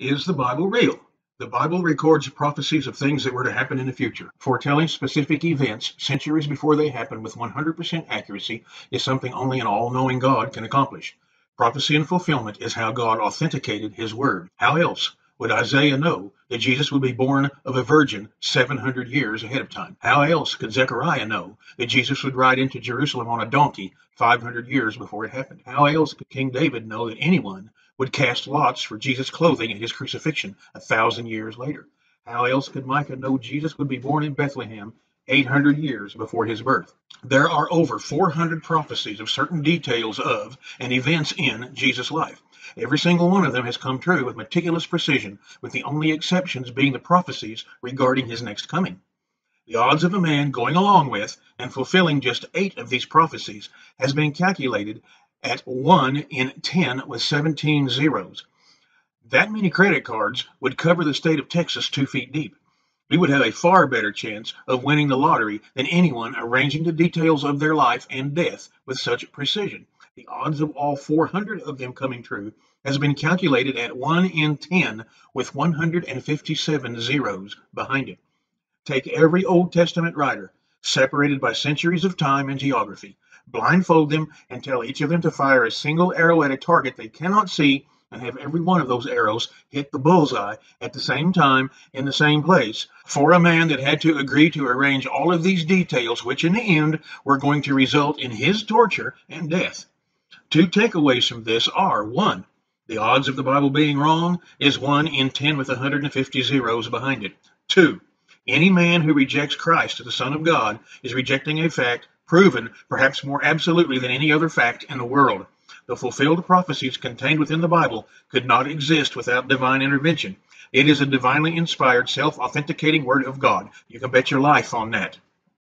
Is the Bible real? The Bible records prophecies of things that were to happen in the future. Foretelling specific events centuries before they happen with 100% accuracy is something only an all knowing God can accomplish. Prophecy and fulfillment is how God authenticated his word. How else would Isaiah know that Jesus would be born of a virgin 700 years ahead of time? How else could Zechariah know that Jesus would ride into Jerusalem on a donkey 500 years before it happened? How else could King David know that anyone would cast lots for Jesus' clothing at his crucifixion a thousand years later. How else could Micah know Jesus would be born in Bethlehem 800 years before his birth? There are over 400 prophecies of certain details of and events in Jesus' life. Every single one of them has come true with meticulous precision, with the only exceptions being the prophecies regarding his next coming. The odds of a man going along with and fulfilling just eight of these prophecies has been calculated at 1 in 10 with 17 zeros. That many credit cards would cover the state of Texas two feet deep. We would have a far better chance of winning the lottery than anyone arranging the details of their life and death with such precision. The odds of all 400 of them coming true has been calculated at 1 in 10 with 157 zeros behind it. Take every Old Testament writer, separated by centuries of time and geography, blindfold them, and tell each of them to fire a single arrow at a target they cannot see, and have every one of those arrows hit the bullseye at the same time in the same place for a man that had to agree to arrange all of these details, which in the end were going to result in his torture and death. Two takeaways from this are one, the odds of the Bible being wrong is 1 in 10 with 150 zeros behind it. Two, any man who rejects Christ, the Son of God, is rejecting a fact proven perhaps more absolutely than any other fact in the world. The fulfilled prophecies contained within the Bible could not exist without divine intervention. It is a divinely inspired, self authenticating word of God. You can bet your life on that.